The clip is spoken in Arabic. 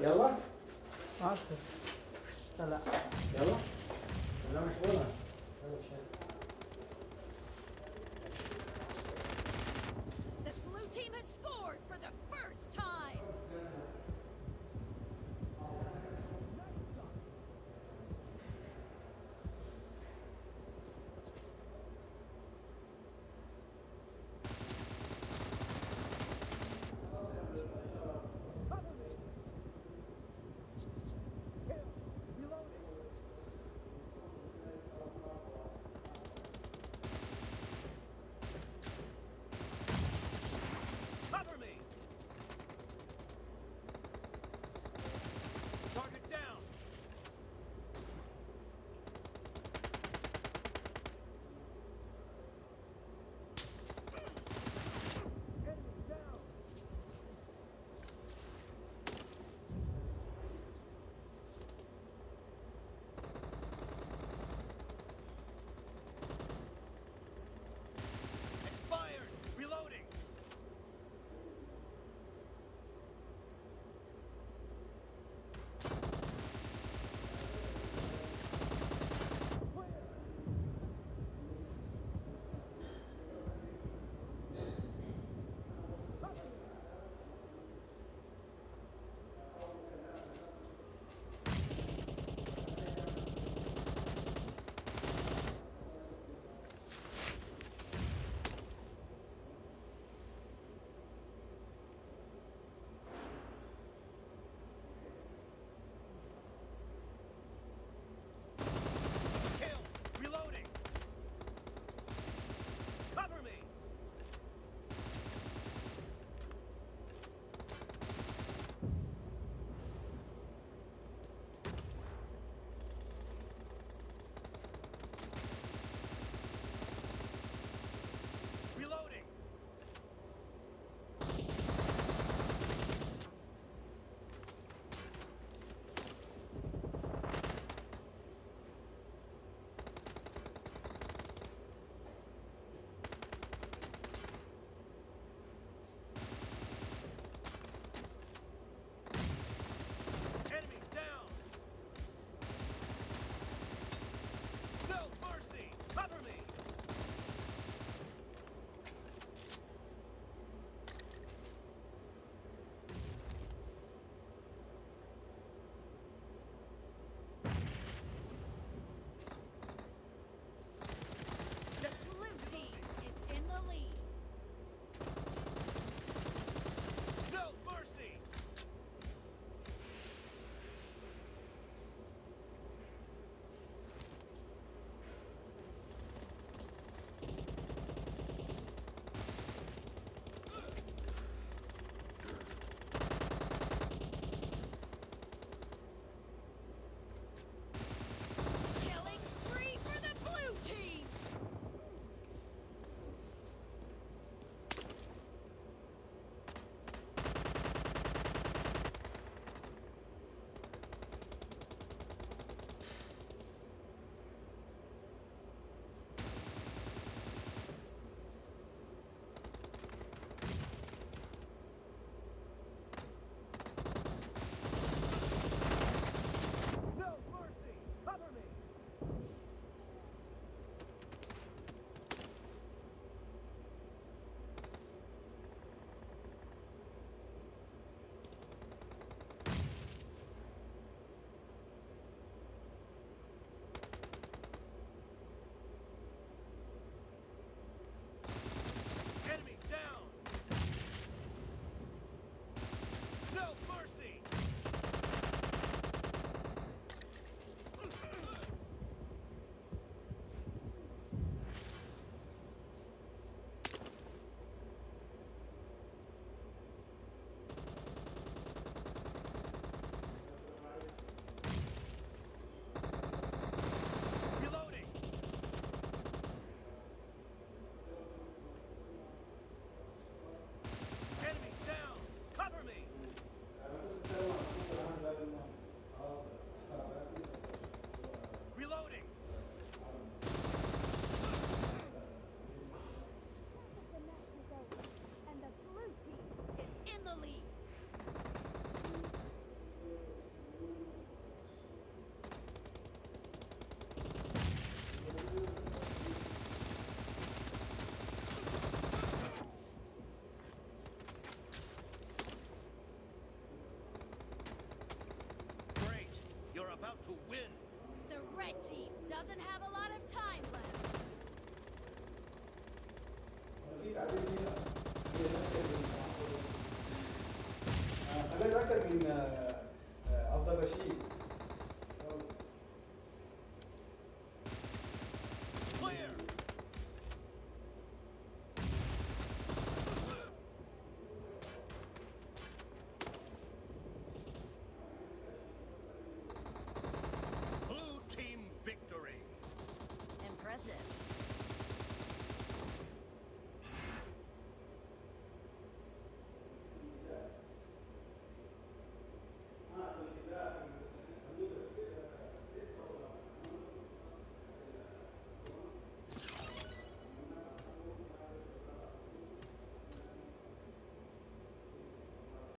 يلا. اسف لا لا يلا لا مشغولة خليت أكثر من عبد الرشيد Clear!